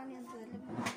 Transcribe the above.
八年子